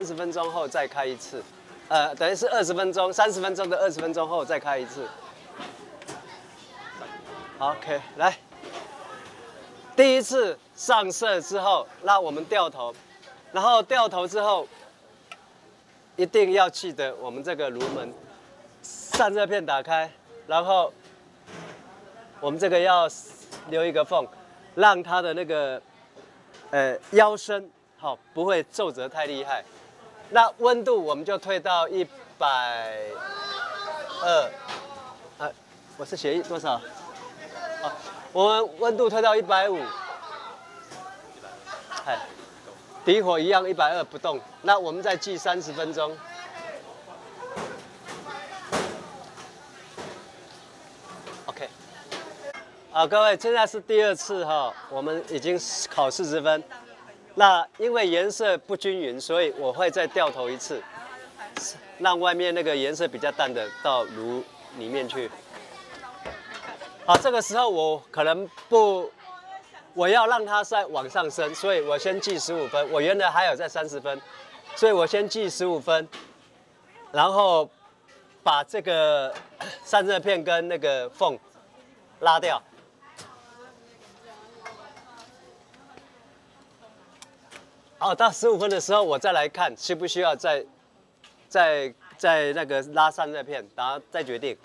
三十分钟后再开一次，呃，等于是二十分钟，三十分钟的二十分钟后再开一次。OK，来，第一次上色之后，那我们掉头，然后掉头之后，一定要记得我们这个炉门散热片打开，然后我们这个要留一个缝，让它的那个呃腰身好不会皱褶太厉害。那温度我们就退到一百二，呃，我是协议多少？啊，我们温度退到一百五，哎，底火一样一百二不动。那我们再计三十分钟。OK，好，各位，现在是第二次哈，我们已经考四十分。那因为颜色不均匀，所以我会再掉头一次，让外面那个颜色比较淡的到炉里面去。好，这个时候我可能不，我要让它再往上升，所以我先计十五分。我原来还有在三十分，所以我先计十五分，然后把这个 散热片跟那个缝拉掉。好，到十五分的时候，我再来看需不需要再、再、再那个拉上那片，然后再决定。